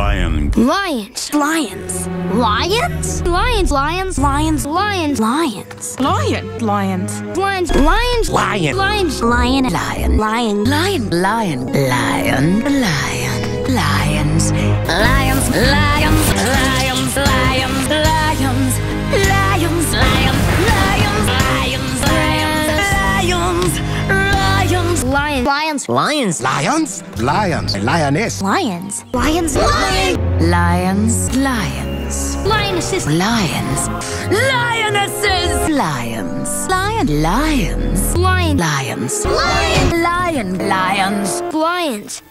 Lion. Lions. Lions. Lions? Lions. Lions. Lions. Lions. Lions. Lion. Lions. Lions. Lions. Lion. Lions. Lion. Lion. Lion. Lion. Lion. Lion. Lion. Lions. Lions. Lions. Lions. Lions. Lions. Lions. Lions. Lions. Lions. Lions. Lions. Lions. Lions. Lions. Lions? Lions. Lioness. Lions. Lions. Lions. Lions. Lions. Lionesses. Lions. Lionesses. Lions. Lion. Lions. Lions. Lions. Lion. Lion. Lions. Lions. Lions.